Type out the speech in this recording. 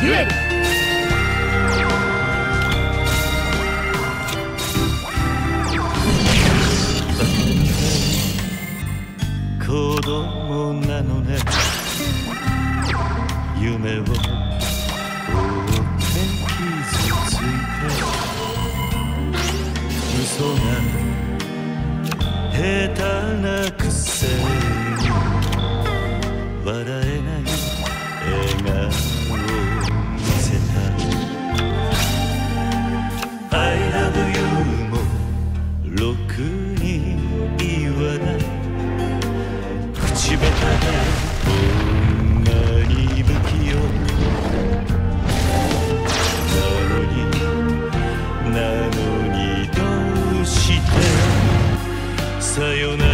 デュエル。子供なのね。夢を追って傷ついて。嘘が下手なくせに。笑えない。笑顔。口下手でこんなに不器用なのになのにどうしてさよなら